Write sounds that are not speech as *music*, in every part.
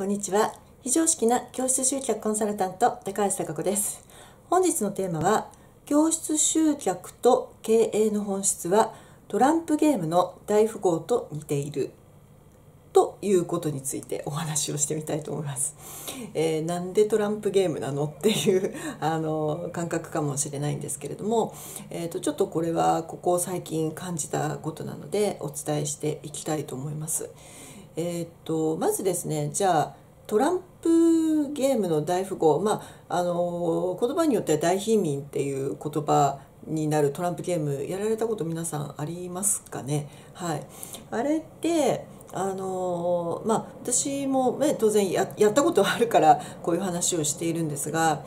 こんにちは非常識な教室集客コンサルタント高橋貴子です本日のテーマは教室集客と経営の本質はトランプゲームの大富豪と似ているということについてお話をしてみたいと思います。えー、なんでトランプゲームなの？っていうあの感覚かもしれないんですけれども、えーと、ちょっとこれはここ最近感じたことなのでお伝えしていきたいと思います。えーと、まずですねじゃあトランプゲームの大富豪まああの言葉によっては大貧民っていう言葉になるトランプゲームやられたこと皆さんありますかね？はい。あれってあのまあ私も、ね、当然やったことあるからこういう話をしているんですが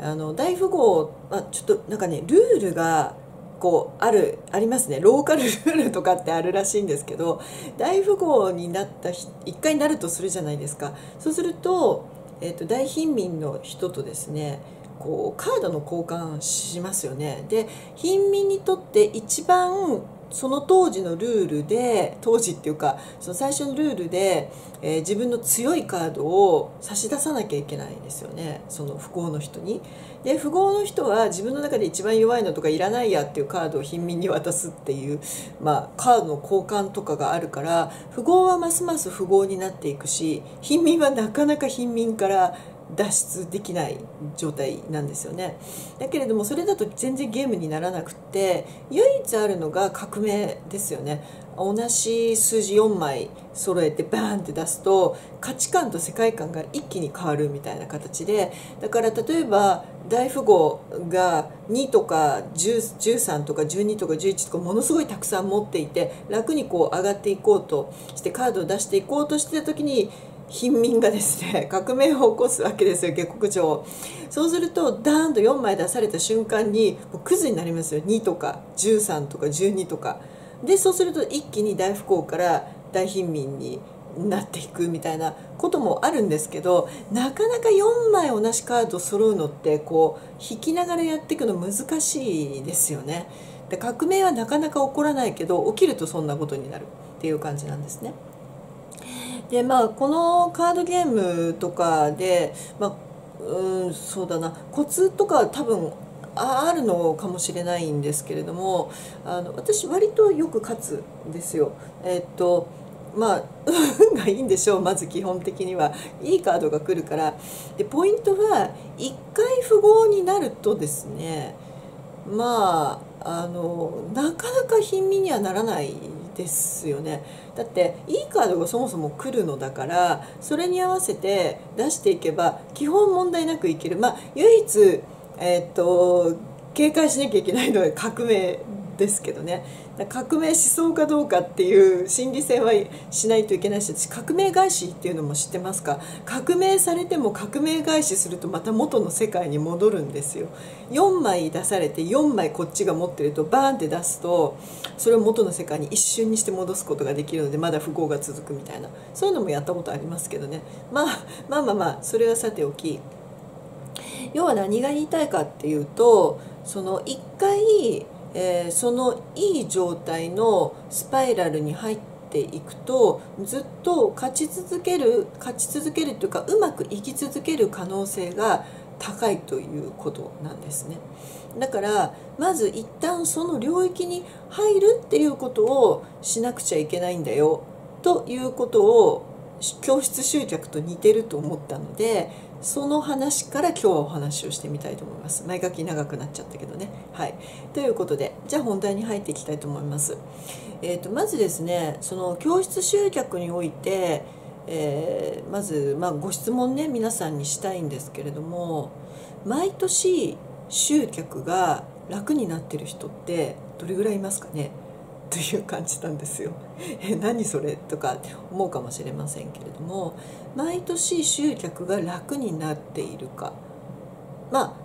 あの大富豪、まあ、ちょっとなんかねルールがこうあるありますね。ローカルルールとかってあるらしいんですけど大富豪になった1回になるとするじゃないですか。そうすると,、えーと、大貧民の人とですねこうカードの交換しますよね。で貧民にとって一番その当時のルールで当時っていうかその最初のルールで、えー、自分の強いカードを差し出さなきゃいけないんですよねその不幸の人に。で富豪の人は自分の中で一番弱いのとかいらないやっていうカードを貧民に渡すっていう、まあ、カードの交換とかがあるから富豪はますます富豪になっていくし貧民はなかなか貧民から脱出できない状態なんですよね。だけれどもそれだと全然ゲームにならなくて唯一あるのが革命ですよね。同じ数字4枚揃えてバーンって出すと価値観と世界観が一気に変わるみたいな形でだから例えば大富豪が2とか13とか12とか11とかものすごいたくさん持っていて楽にこう上がっていこうとしてカードを出していこうとしてた時に貧民がですね *laughs* 革命を起こすわけですよ下克上そうするとダーンと4枚出された瞬間にもうクズになりますよ。2とか13とか12とか。でそうすると一気に大富豪から大貧民になっていくみたいなこともあるんですけどなかなか4枚同じカード揃うのってこう引きながらやっていくの難しいですよね。で革命はなかなか起こらないけど起きるとそんなことになるっていう感じなんですね。でまあこのカードゲームとかで、まあ、うんそうだな。コツとか多分あるのかもしれないんですけれどもあの私割とよく勝つんですよ。えっとまあ *laughs* 運がいいんでしょう。まず基本的には。いいカードが来るから。でポイントは1回富豪になるとですねまああのなかなか貧民にはならないですよね。だっていいカードがそもそも来るのだからそれに合わせて出していけば基本問題なくいける。まあ唯一えー、っと警戒しなきゃいけないのは革命ですけどね。革命しそうかどうかっていう心理戦はしないといけないし革命返しっていうのも知ってますか？革命されても革命返しするとまた元の世界に戻るんですよ。4枚出されて4枚こっちが持ってるとバーンって出すとそれを元の世界に一瞬にして戻すことができるのでまだ不幸が続くみたいな。そういうのもやったことありますけどね、まあ、まあまあまあそれはさておき。要は何が言いたいかっていうとその1回えー、そのいい状態のスパイラルに入っていくとずっと勝ち続ける勝ち続けるというかうまくいき続ける可能性が高いということなんですね。だからまず一旦その領域に入るっていうことをしなくちゃいけないんだよということを教室集客と似てると思ったのでその話から今日はお話をしてみたいと思います。前書き長くなっちゃったけどね。はい。ということでじゃあ本題に入っていきたいと思います。えーと、まずですねその教室集客において、えー、まず、まあ、ご質問ね皆さんにしたいんですけれども毎年集客が楽になってる人ってどれぐらいいますかね？という感じなんですよ。え何それとか思うかもしれませんけれども毎年集客が楽になっているかまあ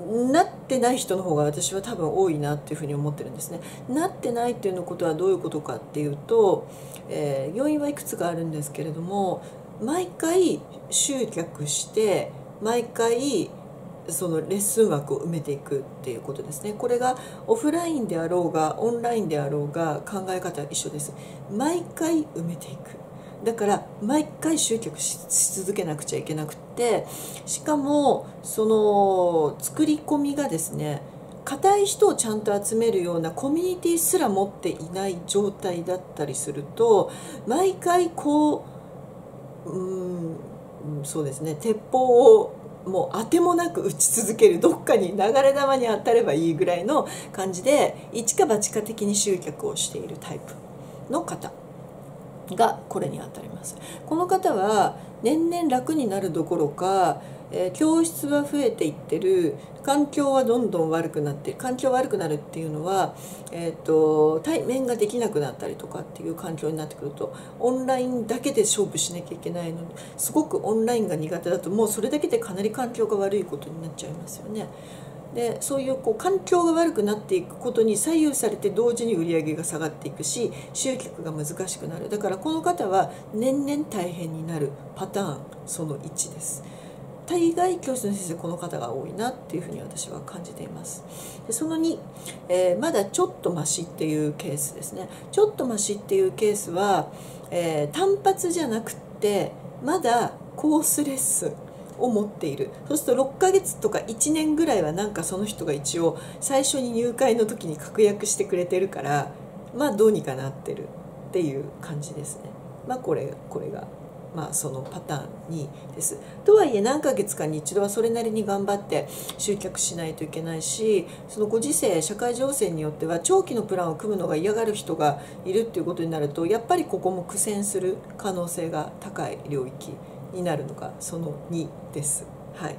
なってない人の方が私は多分多いなっていうふうに思ってるんですね。なってないっていうのことはどういうことかっていうと、えー、要因はいくつかあるんですけれども毎回集客して毎回そのレッスン枠を埋めていくっていうことですね。これがオフラインであろうがオンラインであろうが考え方は一緒です。毎回埋めていく。だから毎回集客し続けなくちゃいけなくってしかもその作り込みがですね硬い人をちゃんと集めるようなコミュニティすら持っていない状態だったりすると毎回こううんそうですね鉄砲をもう当てもなく打ち続けるどっかに流れ弾に当たればいいぐらいの感じで一か八か的に集客をしているタイプの方がこれにあたります。この方は年々楽になるどころか、えー、教室は増えていってる。環境はどんどん悪くなって環境悪くなるっていうのは、えーと、対面ができなくなったりとかっていう環境になってくるとオンラインだけで勝負しなきゃいけないの。ですごくオンラインが苦手だともうそれだけでかなり環境が悪いことになっちゃいますよね。でそういうこう環境が悪くなっていくことに左右されて同時に売り上げが下がっていくし集客が難しくなる。だからこの方は年々大変になるパターンその1です。大概教室の先生この方が多いなっていうふうに私は感じています。でその2、えー、まだちょっとマシっていうケースですね。ちょっとマシっていうケースは、えー、単発じゃなくってまだコースレッスンを持っている。そうすると6ヶ月とか1年ぐらいはなんかその人が一応最初に入会の時に確約してくれてるからまあどうにかなってるっていう感じですね。まあこれこれが。まあ、そのパターンにです。とはいえ何ヶ月かに一度はそれなりに頑張って集客しないといけないしそのご時世社会情勢によっては長期のプランを組むのが嫌がる人がいるっていうことになるとやっぱりここも苦戦する可能性が高い領域になるのがその2です。はい、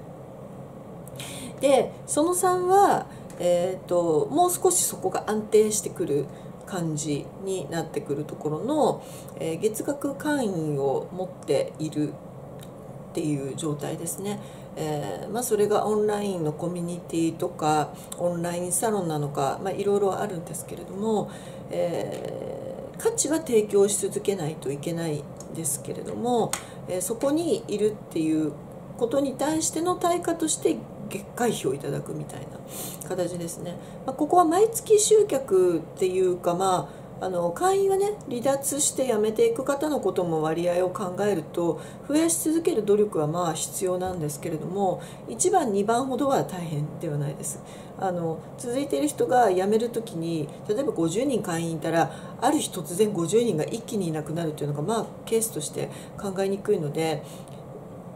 でその3は、えーと、もう少しそこが安定してくる感じになってくるところの、えー、月額会員を持っているっていう状態ですね。えーまあ、それがオンラインのコミュニティとかオンラインサロンなのか、まあ、いろいろあるんですけれども、えー、価値は提供し続けないといけないんですけれども、えー、そこにいるっていうことに対しての対価として月会費をいただくみたいな形ですね。まあ、ここは毎月集客っていうかまああの会員はね離脱して辞めていく方のことも割合を考えると増やし続ける努力はまあ必要なんですけれども1番2番ほどは大変ではないです。あの続いている人が辞める時に例えば50人会員いたらある日突然50人が一気にいなくなるというのがまあケースとして考えにくいので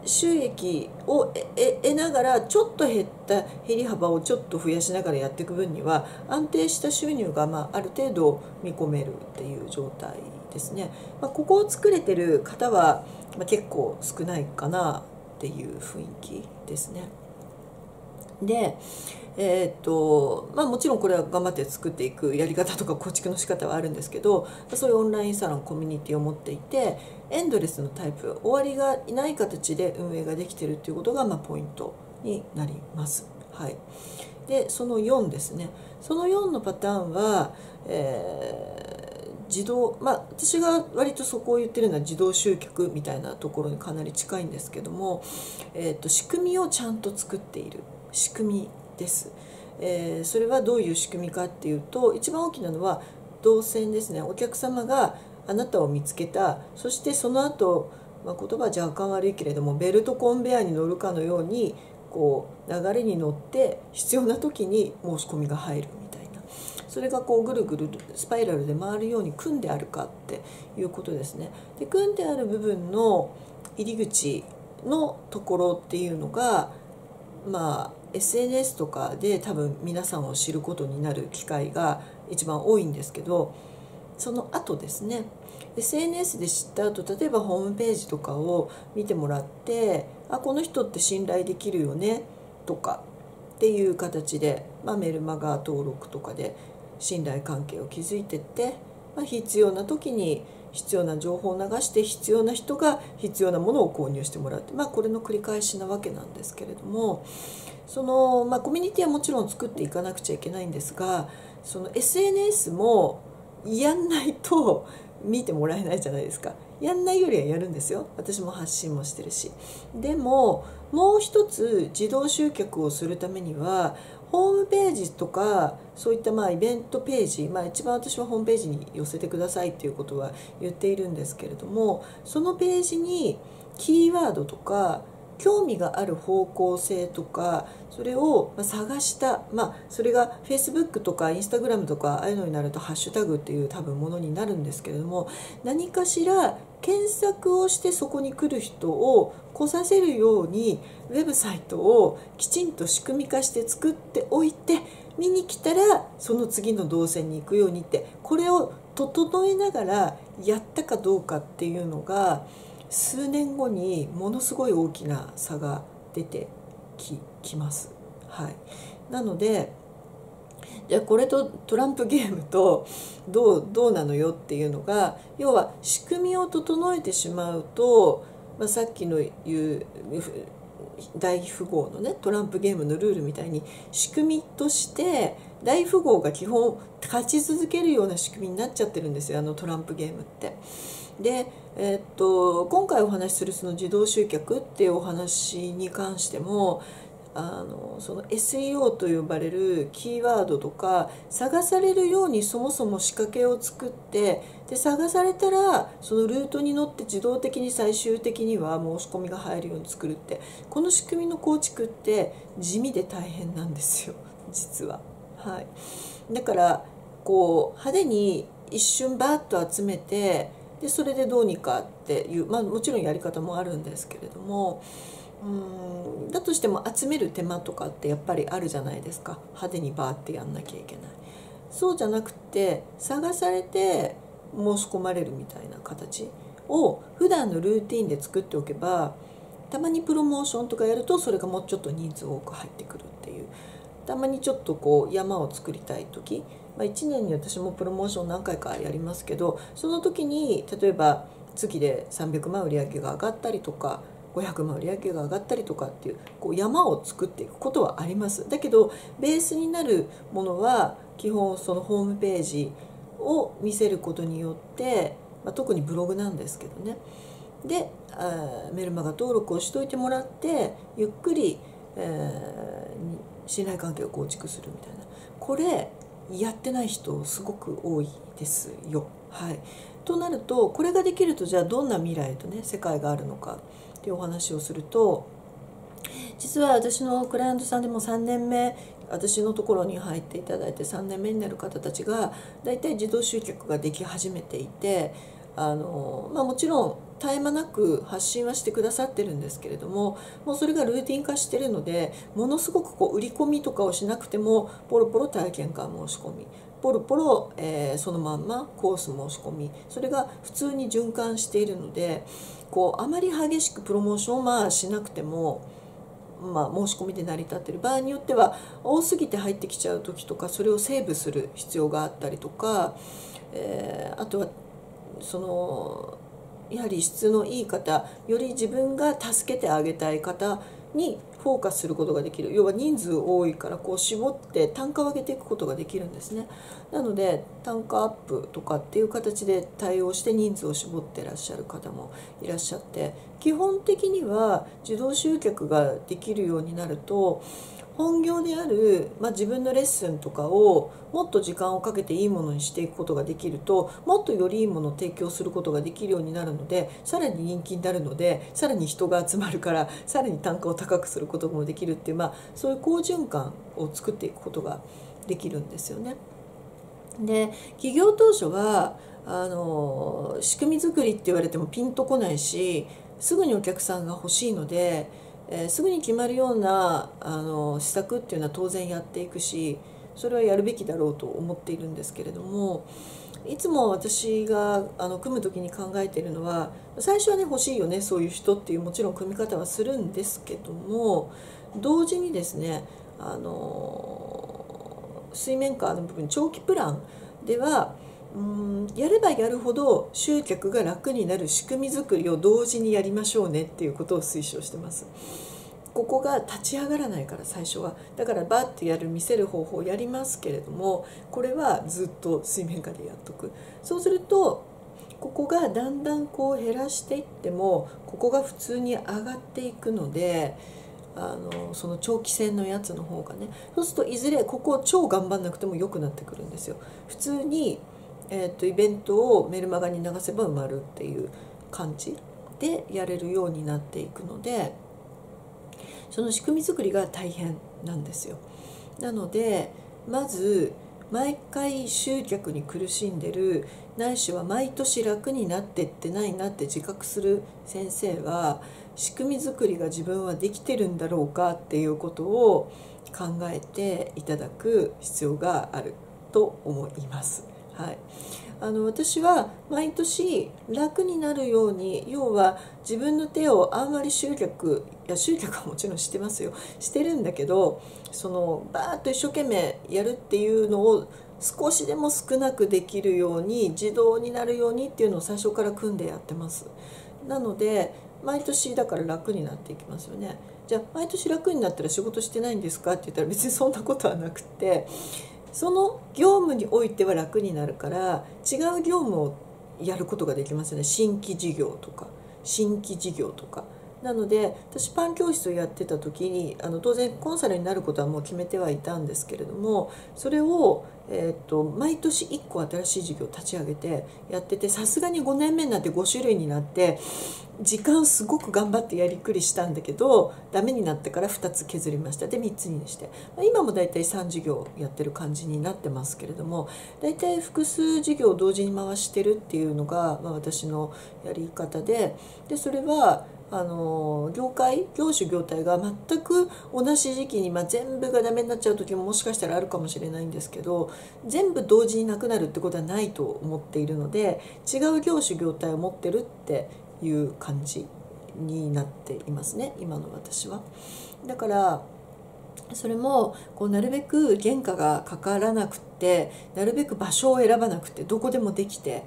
収益を得ながらちょっと減った減り幅をちょっと増やしながらやっていく分には安定した収入がまあある程度見込めるっていう状態ですね。まあ、ここを作れてる方は、結構少ないかなっていう雰囲気ですね。で、えー、とまあ、もちろんこれは頑張って作っていくやり方とか構築の仕方はあるんですけどそういうオンラインサロンコミュニティを持っていてエンドレスのタイプ終わりがいない形で運営ができてるっていうことが、まあ、ポイントになります。はい、でその4ですね。その4のパターンは、えー、自動まあ私が割とそこを言ってるのは自動集客みたいなところにかなり近いんですけども、えーと、仕組みをちゃんと作っている。仕組みです。えー、それはどういう仕組みかっていうと一番大きなのは動線ですねお客様があなたを見つけたそしてその後、まあ、言葉は若干悪いけれどもベルトコンベヤーに乗るかのようにこう流れに乗って必要な時に申し込みが入るみたいなそれがこうぐるぐるスパイラルで回るように組んであるかっていうことですね。で組んである部分の入り口のところっていうのがまあ SNS とかで多分皆さんを知ることになる機会が一番多いんですけどその後ですね SNS で知った後例えばホームページとかを見てもらってあこの人って信頼できるよねとかっていう形で、まあ、メルマガ登録とかで信頼関係を築いてって、まあ、必要な時に必要な情報を流して必要な人が必要なものを購入してもらうって、まあ、これの繰り返しなわけなんですけれどもその、まあ、コミュニティはもちろん作っていかなくちゃいけないんですがその SNS もやんないと見てもらえないじゃないですか。やんないよりはやるんですよ。私も発信もしてるし。でももう一つ自動集客をするためにはホームページとかそういったまあイベントページ、まあ、一番私はホームページに寄せてくださいっていうことは言っているんですけれどもそのページにキーワードとか興味がある方向性とかそれを探したまあそれが Facebook とか Instagram とかああいうのになるとハッシュタグっていう多分ものになるんですけれども何かしら検索をしてそこに来る人を来させるようにウェブサイトをきちんと仕組み化して作っておいて見に来たらその次の動線に行くようにってこれを整えながらやったかどうかっていうのが数年後にものすごい大きな差が出てききます。はい、なのでじゃこれとトランプゲームとどうどうなのよっていうのが要は仕組みを整えてしまうと、まあ、さっきの言う大富豪のねトランプゲームのルールみたいに仕組みとして大富豪が基本勝ち続けるような仕組みになっちゃってるんですよあのトランプゲームって。で、えー、っと今回お話しするその自動集客っていうお話に関してもあのその SEO と呼ばれるキーワードとか探されるようにそもそも仕掛けを作ってで探されたらそのルートに乗って自動的に最終的には申し込みが入るように作るってこの仕組みの構築って地味で大変なんですよ実は。はい、だからこう派手に一瞬バーッと集めてでそれでどうにかっていう、まあ、もちろんやり方もあるんですけれどもうん。だとしても集める手間とかってやっぱりあるじゃないですか。派手にバーってやんなきゃいけない。そうじゃなくて探されて申し込まれるみたいな形を普段のルーティンで作っておけばたまにプロモーションとかやるとそれがもうちょっと人数多く入ってくるっていう。たまにちょっとこう山を作りたい時まあ、1年に私もプロモーション何回かやりますけどその時に例えば月で300万売り上げが上がったりとか500万売上げが上がったりとかっていうこう山を作っていくことはあります。だけどベースになるものは基本そのホームページを見せることによって、まあ、特にブログなんですけどね。でメルマガ登録をしといてもらってゆっくり、えー、信頼関係を構築するみたいな。これやってない人すごく多いですよ。はい、となるとこれができるとじゃあどんな未来とね世界があるのか。っていうお話をすると実は私のクライアントさんでも3年目私のところに入っていただいて3年目になる方たちが大体自動集客ができ始めていてあの、まあ、もちろん絶え間なく発信はしてくださってるんですけれどももうそれがルーティン化してるのでものすごくこう売り込みとかをしなくてもポロポロ体験会申し込みポロポロ、えー、そのまんまコース申し込みそれが普通に循環しているのでこうあまり激しくプロモーションをまあしなくても。まあ、申し込みで成り立ってる場合によっては多すぎて入ってきちゃう時とかそれをセーブする必要があったりとか、えー、あとはそのやはり質のいい方より自分が助けてあげたい方にフォーカスすることができる。要は人数多いからこう絞って単価を上げていくことができるんですね。なので単価アップとかっていう形で対応して人数を絞ってらっしゃる方もいらっしゃって基本的には自動集客ができるようになると本業である、まあ、自分のレッスンとかをもっと時間をかけていいものにしていくことができるともっとよりいいものを提供することができるようになるのでさらに人気になるのでさらに人が集まるからさらに単価を高くすることもできるっていう、まあ、そういう好循環を作っていくことができるんですよね。で企業当初はあの仕組み作りって言われてもピンとこないしすぐにお客さんが欲しいのでえー、すぐに決まるようなあの施策っていうのは当然やっていくしそれはやるべきだろうと思っているんですけれどもいつも私があの組む時に考えているのは最初はね欲しいよねそういう人っていうもちろん組み方はするんですけども同時にですねあの水面下の部分長期プランではうんやればやるほど集客が楽になる仕組み作りを同時にやりましょうねっていうことを推奨してます。ここが立ち上がらないから最初はだからバッてやる見せる方法をやりますけれどもこれはずっと水面下でやっとくそうするとここがだんだんこう減らしていってもここが普通に上がっていくのであのその長期戦のやつの方がねそうするといずれここを超頑張んなくても良くなってくるんですよ。普通に、えーと、イベントをメルマガに流せば埋まるっていう感じでやれるようになっていくのでその仕組み作りが大変なんですよ。なのでまず毎回集客に苦しんでるないしは毎年楽になってってないなって自覚する先生は仕組み作りが自分はできてるんだろうかっていうことを考えていただく必要があると思います。はい、あの私は毎年楽になるように要は自分の手をあんまり集客いや集客はもちろんしてますよ。してるんだけどそのバーッと一生懸命やるっていうのを少しでも少なくできるように自動になるようにっていうのを最初から組んでやってます。なので毎年だから楽になっていきますよね。じゃあ毎年楽になったら仕事してないんですかって言ったら別にそんなことはなくてその業務においては楽になるから違う業務をやることができますよね新規事業とか新規事業とか。なので私パン教室をやってた時にあの当然コンサルになることはもう決めてはいたんですけれどもそれをえーと、毎年1個新しい事業を立ち上げてやっててさすがに5年目になって5種類になって時間すごく頑張ってやりくりしたんだけどダメになってから2つ削りました。で3つにして。まあ今も大体3事業やってる感じになってますけれども大体複数事業を同時に回してるっていうのが、まあ、私のやり方ででそれはあの業界業種業態が全く同じ時期に、まあ、全部がダメになっちゃう時ももしかしたらあるかもしれないんですけど全部同時になくなるってことはないと思っているので違う業種業態を持ってるっていう感じになっていますね今の私は。だからそれもこうなるべく原価がかからなくてなるべく場所を選ばなくてどこでもできて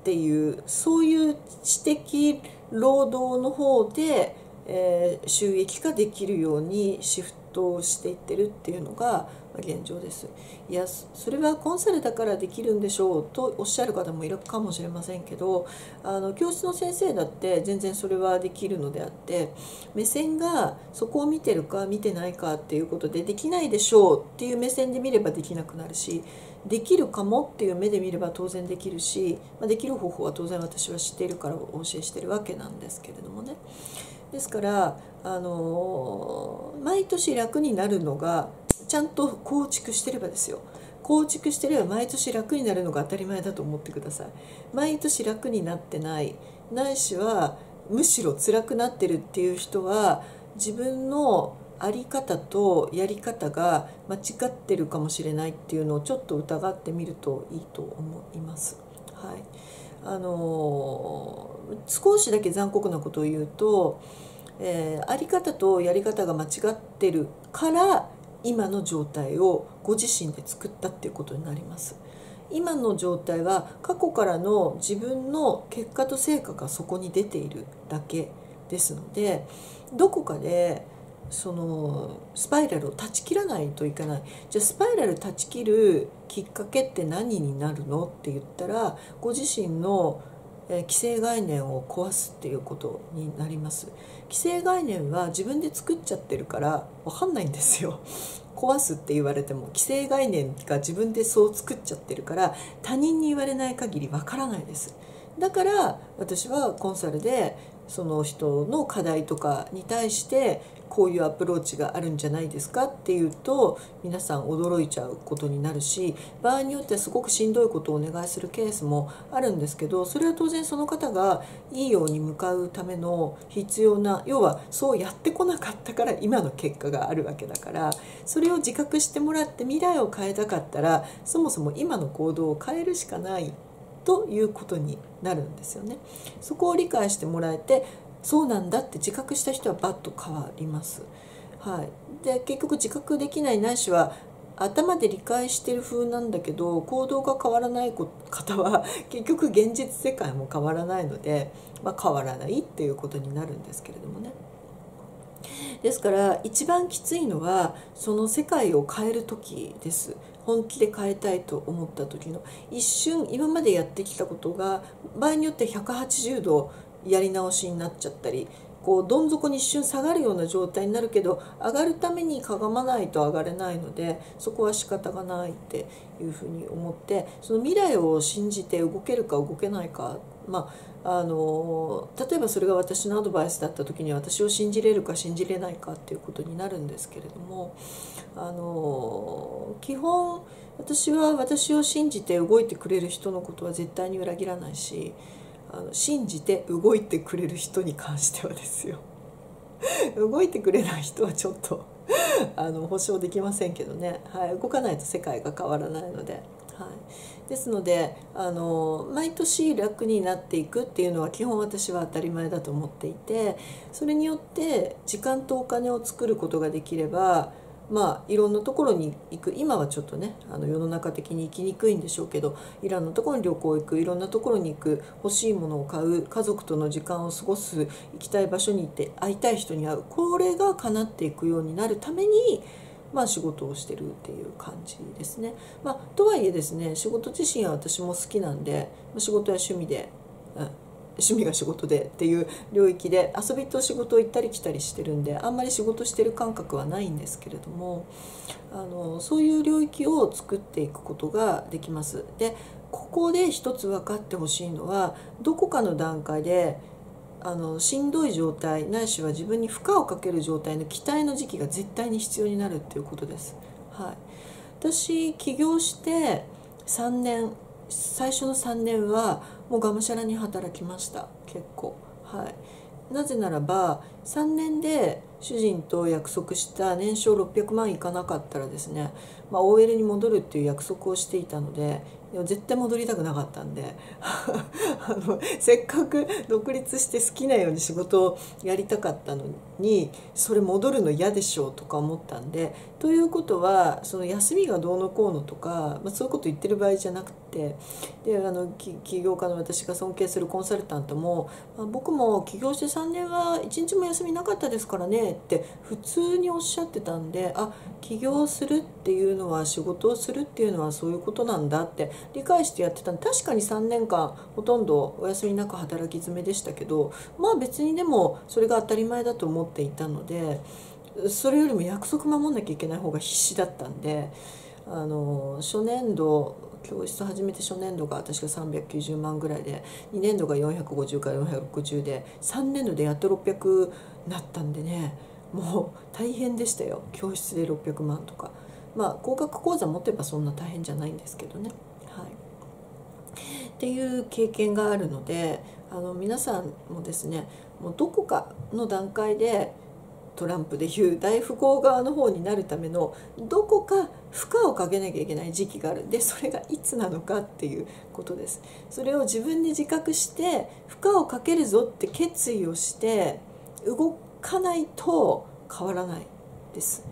っていうそういう知的労働の方で、えー、収益化できるようにシフトをしていってるっていうのが現状です。いやそれはコンサルだからできるんでしょうとおっしゃる方もいるかもしれませんけどあの教室の先生だって全然それはできるのであって目線がそこを見てるか見てないかっていうことでできないでしょうっていう目線で見ればできなくなるしできるかもっていう目で見れば当然できるし、まあ、できる方法は当然私は知っているからお教えしてるわけなんですけれどもね。ですからあの毎年楽になるのがちゃんと構築してればですよ。構築してれば毎年楽になるのが当たり前だと思ってください。毎年楽になってない。ないしはむしろ辛くなってるっていう人は自分の在り方とやり方が間違ってるかもしれないっていうのをちょっと疑ってみるといいと思います。はい、あの少しだけ残酷なことを言うと、えー、在り方とやり方が間違ってるから今の状態をご自身で作ったっていうことになります。今の状態は過去からの自分の結果と成果がそこに出ているだけですのでどこかでそのスパイラルを断ち切らないといけない。じゃあスパイラル断ち切るきっかけって何になるのって言ったらご自身の既成概念を壊すっていうことになります。既成概念は自分で作っちゃってるから分かんないんですよ。壊すって言われても既成概念が自分でそう作っちゃってるから他人に言われない限り分からないです。だから私はコンサルでその人の課題とかに対してこういうアプローチがあるんじゃないですかっていうと皆さん驚いちゃうことになるし場合によってはすごくしんどいことをお願いするケースもあるんですけどそれは当然その方がいいように向かうための必要な要はそうやってこなかったから今の結果があるわけだからそれを自覚してもらって未来を変えたかったらそもそも今の行動を変えるしかない。ということになるんですよね。そこを理解してもらえてそうなんだって自覚した人はバッと変わります。はい、で結局自覚できないないしは頭で理解してる風なんだけど行動が変わらない方は *laughs* 結局現実世界も変わらないので、まあ、変わらないっていうことになるんですけれどもね。ですから一番きついのはその世界を変える時です本気で変えたいと思った時の一瞬今までやってきたことが場合によって180度やり直しになっちゃったりこうどん底に一瞬下がるような状態になるけど上がるためにかがまないと上がれないのでそこは仕方がないっていうふうに思ってその未来を信じて動けるか動けないかまああの例えばそれが私のアドバイスだった時に私を信じれるか信じれないかっていうことになるんですけれどもあの基本私は私を信じて動いてくれる人のことは絶対に裏切らないしあの信じて動いてくれる人に関してはですよ *laughs* 動いてくれない人はちょっとあの保証できませんけどね、はい、動かないと世界が変わらないので。はい、ですのであの毎年楽になっていくっていうのは基本私は当たり前だと思っていてそれによって時間とお金を作ることができればまあいろんなところに行く。今はちょっとねあの世の中的に行きにくいんでしょうけどいろんなところに旅行行く。いろんなところに行く。欲しいものを買う。家族との時間を過ごす。行きたい場所に行って会いたい人に会う。これが叶っていくようになるためにまあ、仕事をしてるっていう感じですね。まあ、とはいえですね仕事自身は私も好きなんで仕事や趣味で、うん、趣味が仕事でっていう領域で遊びと仕事を行ったり来たりしてるんであんまり仕事してる感覚はないんですけれどもあのそういう領域を作っていくことができます。でここで一つ分かってほしいのはどこかの段階であのしんどい状態ないしは自分に負荷をかける状態の期待の時期が絶対に必要になるっていうことです。はい、私起業して3年最初の3年はもうがむしゃらに働きました。結構。はい。なぜならば3年で主人と約束した年商600万いかなかったらですね、まあ、OL に戻るっていう約束をしていたので絶対戻りたくなかったんで。*laughs* あのせっかく独立して好きなように仕事をやりたかったのにそれ戻るの嫌でしょうとか思ったんでということはその休みがどうのこうのとか、まあ、そういうこと言ってる場合じゃなくて。であの起業家の私が尊敬するコンサルタントも、まあ、僕も起業して3年は1日も休みなかったですからねって普通におっしゃってたんであ起業するっていうのは仕事をするっていうのはそういうことなんだって理解してやってた確かに3年間ほとんどお休みなく働き詰めでしたけどまあ別にでもそれが当たり前だと思っていたのでそれよりも約束守んなきゃいけない方が必死だったんであの初年度教室始めて初年度が確か390万ぐらいで2年度が450から460で3年度でやっと600なったんでねもう大変でしたよ。教室で600万とか。まあ高額講座持ってばそんな大変じゃないんですけどね。はい、っていう経験があるのであの皆さんもですねもうどこかの段階でトランプでいう大富豪側の方になるためのどこか負荷をかけなきゃいけない時期がある。でそれがいつなのかっていうことです。それを自分で自覚して負荷をかけるぞって決意をして動かないと変わらないです。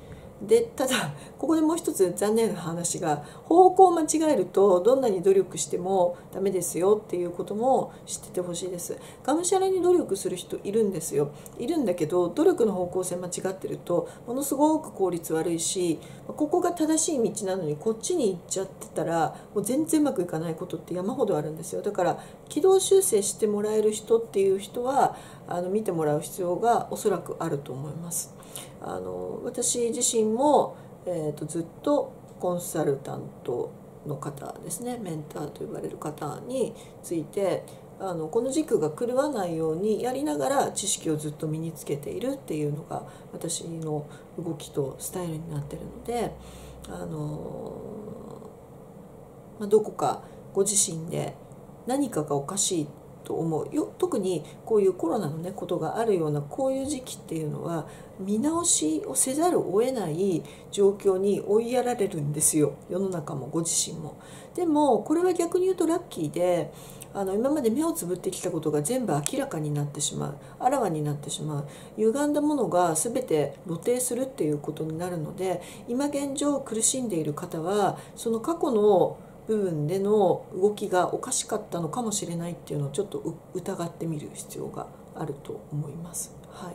でただここでもう一つ残念な話が方向を間違えるとどんなに努力してもダメですよっていうことも知っててほしいです。がむしゃらに努力する人いるんですよ。いるんだけど努力の方向性間違ってるとものすごく効率悪いしここが正しい道なのにこっちに行っちゃってたらもう全然うまくいかないことって山ほどあるんですよ。だから軌道修正してもらえる人っていう人はあの見てもらう必要がおそらくあると思います。あの私自身も、えーと、ずっとコンサルタントの方ですねメンターと呼ばれる方についてあのこの軸が狂わないようにやりながら知識をずっと身につけているっていうのが私の動きとスタイルになってるのであの、まあ、どこかご自身で何かがおかしいと思う。よ特にこういうコロナのねことがあるようなこういう時期っていうのは見直しをせざるを得ない状況に追いやられるんですよ。世の中もご自身も。でもこれは逆に言うとラッキーであの今まで目をつぶってきたことが全部明らかになってしまう。あらわになってしまう。歪んだものが全て露呈するっていうことになるので今現状苦しんでいる方はその過去の部分での動きがおかしかったのかもしれないっていうのをちょっと疑ってみる必要があると思います。は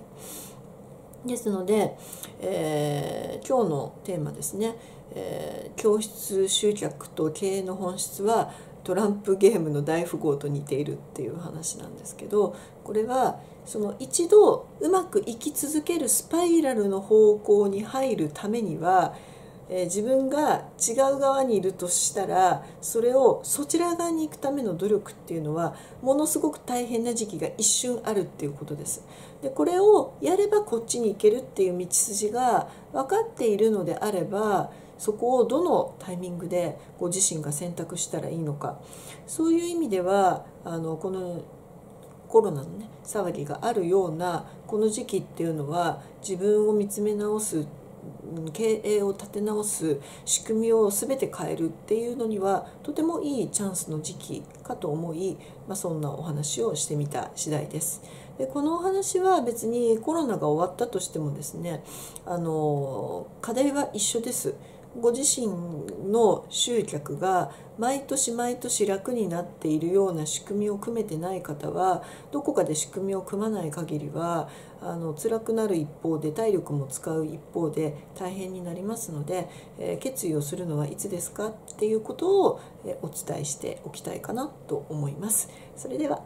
い、ですので、えー、今日のテーマですね、えー、教室集客と経営の本質はトランプゲームの大富豪と似ているっていう話なんですけどこれはその一度うまく生き続けるスパイラルの方向に入るためにはえー、自分が違う側にいるとしたらそれをそちら側に行くための努力っていうのはものすごく大変な時期が一瞬あるっていうことです。でこれをやればこっちに行けるっていう道筋が分かっているのであればそこをどのタイミングでご自身が選択したらいいのかそういう意味ではあのこのコロナのね騒ぎがあるようなこの時期っていうのは自分を見つめ直す経営を立て直す仕組みを全て変えるっていうのにはとてもいいチャンスの時期かと思い、まあ、そんなお話をしてみた次第です。でこのお話は別にコロナが終わったとしてもですねあの課題は一緒です。ご自身の集客が毎年毎年楽になっているような仕組みを組めてない方はどこかで仕組みを組まない限りはあの辛くなる一方で体力も使う一方で大変になりますので、えー、決意をするのはいつですかっていうことを、えお伝えしておきたいかなと思います。それでは